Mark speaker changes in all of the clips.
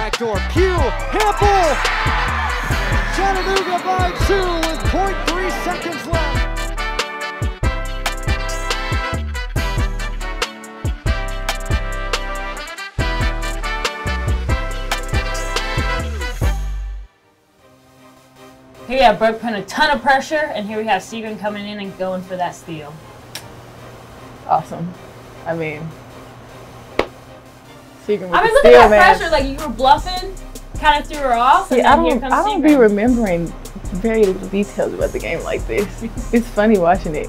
Speaker 1: Backdoor Pugh, Hampel! Chattanooga by two with .3 seconds left.
Speaker 2: Here we have Burke putting a ton of pressure, and here we have Sigrún coming in and going for that steal.
Speaker 3: Awesome. I mean, with
Speaker 2: I mean,
Speaker 3: the
Speaker 2: look at that pressure. Like, you were bluffing, kind of threw her off,
Speaker 3: See,
Speaker 2: and
Speaker 3: I don't, I don't be remembering very little details about the game like this. it's funny watching it.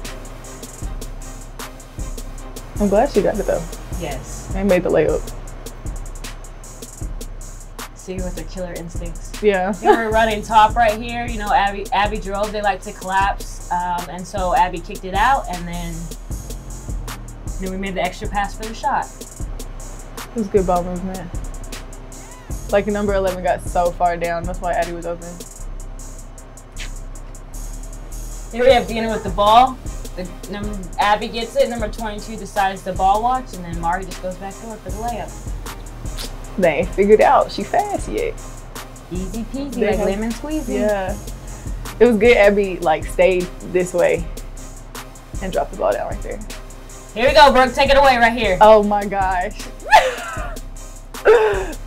Speaker 3: I'm glad she got it though.
Speaker 2: yes.
Speaker 3: And made the layup.
Speaker 2: Sigrún with her killer instincts.
Speaker 3: Yeah.
Speaker 2: They were running top right here. You know, Abbey Abbey drove. They like to collapse, um, and so Abbey kicked it out, and then then we made the extra pass for the shot.
Speaker 3: It was good ball movement. Like number 11 got so far down. That's why Addie was open.
Speaker 2: Here we have Deanna with the ball. The number, Abbey gets it. Number 22 decides to ball watch, and then Mari just goes back door for the layup.
Speaker 3: They ain't figured out she fast yet.
Speaker 2: Easy peasy,
Speaker 3: They
Speaker 2: like
Speaker 3: have-
Speaker 2: lemon squeezy.
Speaker 3: Yeah. It was good Abbey like stayed this way and dropped the ball down right there.
Speaker 2: Here we go, Brooke. Take it away right here.
Speaker 3: Oh my gosh.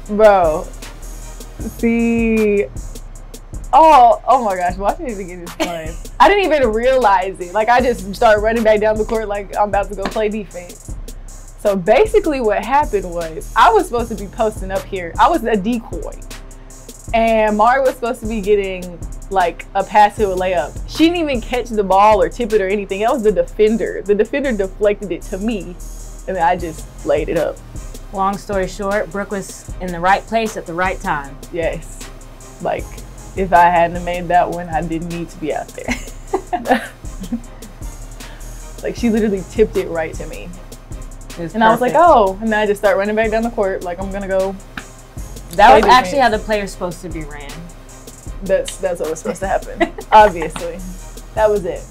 Speaker 3: Bro. See. Oh, oh my gosh, watching it again is fun. I didn't even realize it. Like I just started running back down the court like I'm about to go play defense. So basically what happened was I was supposed to be posting up here. I was a decoy. And Mari was supposed to be getting like a pass to a layup. She didn't even catch the ball or tip it or anything. That was the defender. The defender deflected it to me, and I just laid it up.
Speaker 2: Long story short, Brooke was in the right place at the right time.
Speaker 3: Yes. Like, if I hadn't made that one, I didn't need to be out there. like, she literally tipped it right to me. And I was like, oh. And then I just start running back down the court, like, I'm gonna go.
Speaker 2: that was actually how the player's supposed to be ran.
Speaker 3: That's, that's what was supposed to happen. Obviously. That was it.